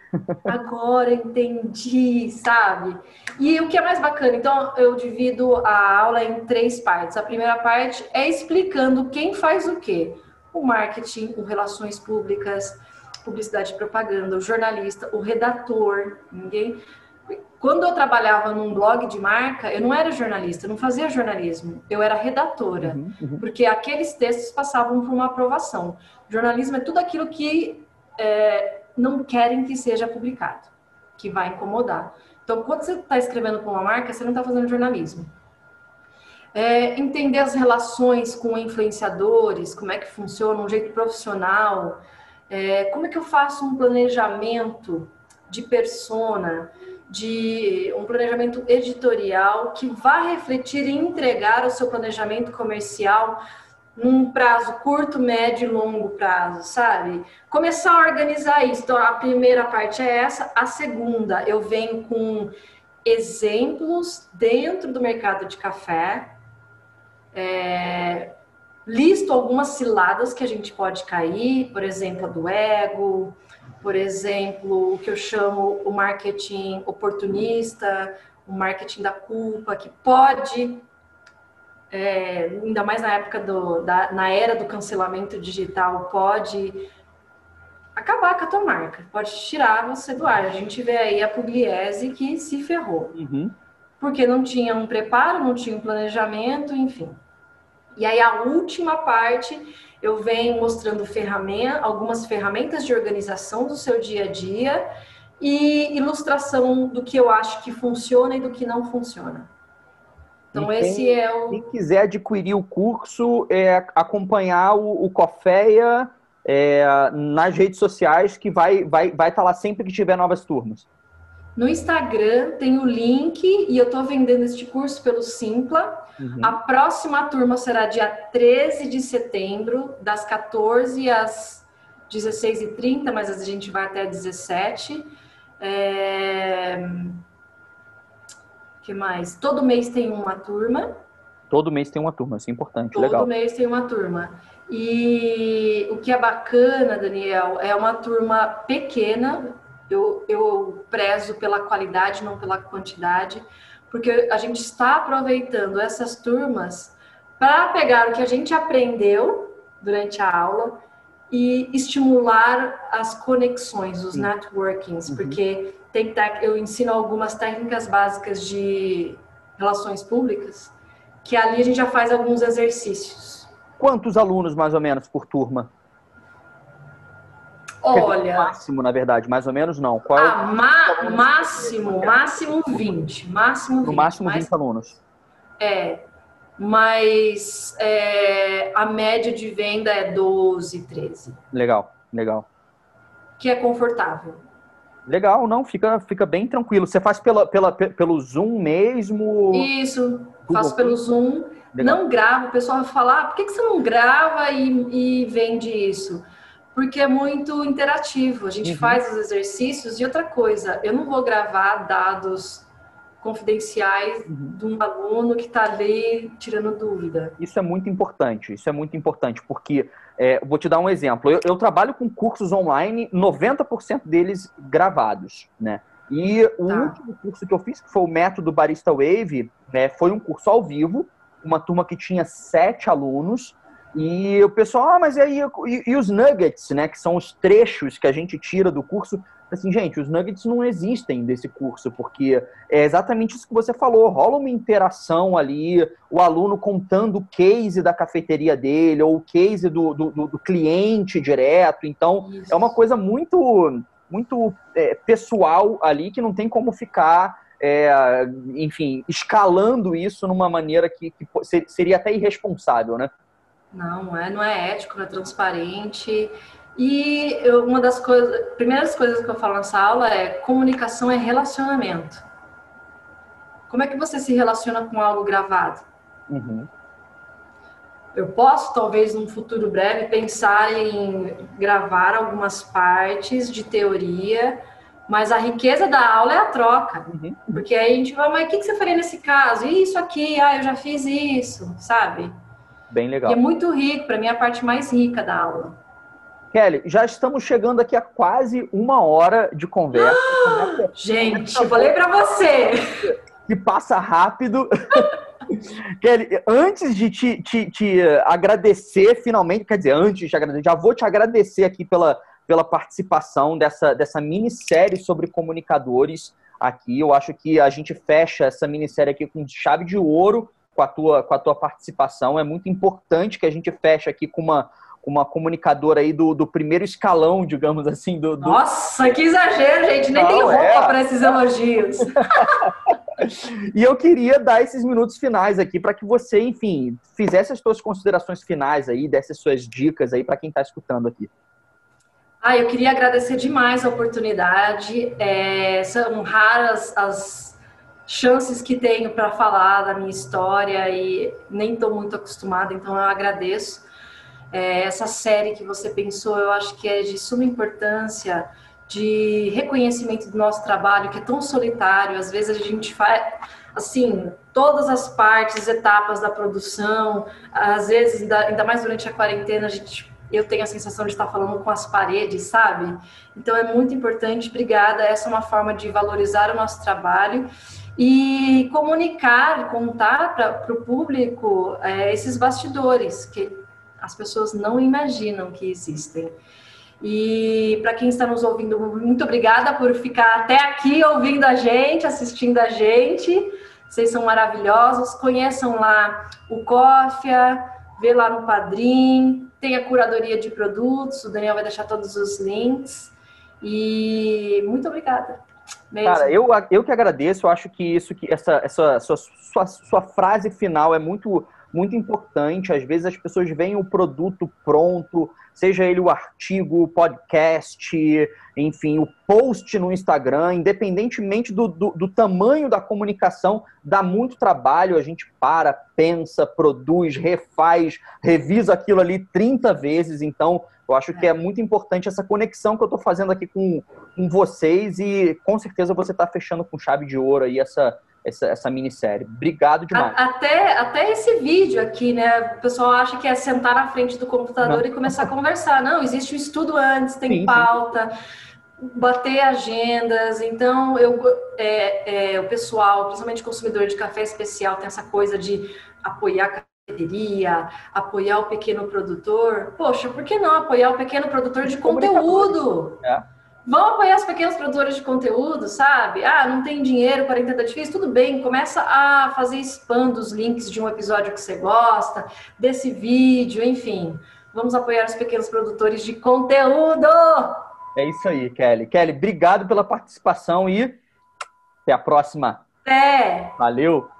Agora entendi, sabe? E o que é mais bacana? Então, eu divido a aula em três partes. A primeira parte é explicando quem faz o quê o marketing, o relações públicas, publicidade e propaganda, o jornalista, o redator, ninguém. Quando eu trabalhava num blog de marca, eu não era jornalista, eu não fazia jornalismo, eu era redatora, uhum, uhum. porque aqueles textos passavam por uma aprovação. Jornalismo é tudo aquilo que é, não querem que seja publicado, que vai incomodar. Então, quando você está escrevendo para uma marca, você não está fazendo jornalismo é, entender as relações com influenciadores, como é que funciona, um jeito profissional, é, como é que eu faço um planejamento de persona, de um planejamento editorial que vá refletir e entregar o seu planejamento comercial num prazo curto, médio e longo prazo, sabe? Começar a organizar isso. Então, a primeira parte é essa. A segunda, eu venho com exemplos dentro do mercado de café, é, listo algumas ciladas que a gente pode cair, por exemplo, a do ego, por exemplo, o que eu chamo o marketing oportunista, o marketing da culpa, que pode, é, ainda mais na época do, da, na era do cancelamento digital, pode acabar com a tua marca, pode tirar você do ar. A gente vê aí a Pugliese que se ferrou. Uhum. Porque não tinha um preparo, não tinha um planejamento, enfim. E aí a última parte eu venho mostrando ferramenta, algumas ferramentas de organização do seu dia a dia e ilustração do que eu acho que funciona e do que não funciona. Então quem, esse é o. Quem quiser adquirir o curso, é acompanhar o, o Cofeia é, nas redes sociais, que vai estar vai, vai tá lá sempre que tiver novas turmas. No Instagram tem o link e eu estou vendendo este curso pelo Simpla. Uhum. A próxima turma será dia 13 de setembro, das 14 às 16h30, mas a gente vai até 17 é... que mais? Todo mês tem uma turma. Todo mês tem uma turma, isso é importante, Todo legal. Todo mês tem uma turma. E o que é bacana, Daniel, é uma turma pequena. Eu, eu prezo pela qualidade, não pela quantidade, porque a gente está aproveitando essas turmas para pegar o que a gente aprendeu durante a aula e estimular as conexões, os Sim. networkings, uhum. porque tem eu ensino algumas técnicas básicas de relações públicas, que ali a gente já faz alguns exercícios. Quantos alunos, mais ou menos, por turma? Olha. máximo, na verdade, mais ou menos não. Qual ah, é ma máximo, máximo 20. Máximo 20. No máximo 20 alunos. É. Mas é, a média de venda é 12, 13. Legal, legal. Que é confortável. Legal, não, fica, fica bem tranquilo. Você faz pela, pela, pelo Zoom mesmo? Isso, faço pelo Zoom. Legal. Não gravo, o pessoal vai falar, ah, por que, que você não grava e, e vende isso? Porque é muito interativo, a gente uhum. faz os exercícios. E outra coisa, eu não vou gravar dados confidenciais uhum. de um aluno que está ali tirando dúvida. Isso é muito importante, isso é muito importante, porque é, vou te dar um exemplo. Eu, eu trabalho com cursos online, 90% deles gravados, né? E o tá. último curso que eu fiz, que foi o método Barista Wave, né, foi um curso ao vivo, uma turma que tinha sete alunos, e o pessoal, ah, mas aí e, e, os nuggets, né, que são os trechos que a gente tira do curso, assim, gente, os nuggets não existem desse curso, porque é exatamente isso que você falou, rola uma interação ali, o aluno contando o case da cafeteria dele, ou o case do, do, do cliente direto, então isso. é uma coisa muito, muito é, pessoal ali, que não tem como ficar, é, enfim, escalando isso numa maneira que, que seria até irresponsável, né? Não, não é, não é ético, não é transparente. E eu, uma das coisas, primeiras coisas que eu falo nessa aula é comunicação é relacionamento. Como é que você se relaciona com algo gravado? Uhum. Eu posso, talvez, num futuro breve, pensar em gravar algumas partes de teoria, mas a riqueza da aula é a troca. Uhum. Porque aí a gente vai, mas o que você faria nesse caso? Isso aqui, ah, eu já fiz isso, sabe? Bem legal. E é muito rico, para mim, é a parte mais rica da aula. Kelly, já estamos chegando aqui a quase uma hora de conversa. Ah, gente, eu falei para você. Que passa rápido. Kelly, antes de te, te, te, agradecer finalmente, quer dizer, antes de agradecer, já vou te agradecer aqui pela, pela participação dessa, dessa minissérie sobre comunicadores aqui. Eu acho que a gente fecha essa minissérie aqui com chave de ouro com a tua, com a tua participação. É muito importante que a gente feche aqui com uma uma comunicadora aí do, do primeiro escalão, digamos assim. Do, do... Nossa, que exagero, gente. Nem Não, tem roupa é. para esses elogios. e eu queria dar esses minutos finais aqui para que você, enfim, fizesse as suas considerações finais aí, desse as suas dicas aí para quem está escutando aqui. Ah, eu queria agradecer demais a oportunidade. É, são raras as chances que tenho para falar da minha história e nem estou muito acostumada, então eu agradeço. É, essa série que você pensou, eu acho que é de suma importância de reconhecimento do nosso trabalho, que é tão solitário. Às vezes a gente faz, assim, todas as partes, etapas da produção, às vezes, ainda mais durante a quarentena, a gente eu tenho a sensação de estar falando com as paredes, sabe? Então é muito importante, obrigada. Essa é uma forma de valorizar o nosso trabalho e comunicar, contar para o público é, esses bastidores, que as pessoas não imaginam que existem. E para quem está nos ouvindo, muito obrigada por ficar até aqui ouvindo a gente, assistindo a gente. Vocês são maravilhosos. Conheçam lá o Cófia, vê lá no Padrim, tem a curadoria de produtos, o Daniel vai deixar todos os links. E muito obrigada. Mesmo. Cara, eu, eu que agradeço, eu acho que isso que essa, essa sua, sua, sua frase final é muito muito importante. Às vezes as pessoas veem o produto pronto, seja ele o artigo, o podcast, enfim, o post no Instagram, independentemente do, do, do, tamanho da comunicação, dá muito trabalho. A gente para, pensa, produz, refaz, revisa aquilo ali 30 vezes. Então, eu acho que é muito importante essa conexão que eu estou fazendo aqui com, com vocês e com certeza você está fechando com chave de ouro aí essa essa, essa minissérie. Obrigado demais. Até, até esse vídeo aqui, né? O pessoal acha que é sentar na frente do computador Não. e começar a conversar. Não, existe um estudo antes, tem sim, pauta. Sim bater agendas. Então, eu, é, é, o pessoal, principalmente consumidor de café especial, tem essa coisa de apoiar a cafeteria, apoiar o pequeno produtor. Poxa, por que não apoiar o pequeno produtor de conteúdo? É. Vão apoiar os pequenos produtores de conteúdo, sabe? Ah, não tem dinheiro, 40 tá difícil, tudo bem, começa a fazer spam dos links de um episódio que você gosta, desse vídeo, enfim. Vamos apoiar os pequenos produtores de conteúdo! É isso aí, Kelly. Kelly, obrigado pela participação e até a próxima. Até! Valeu!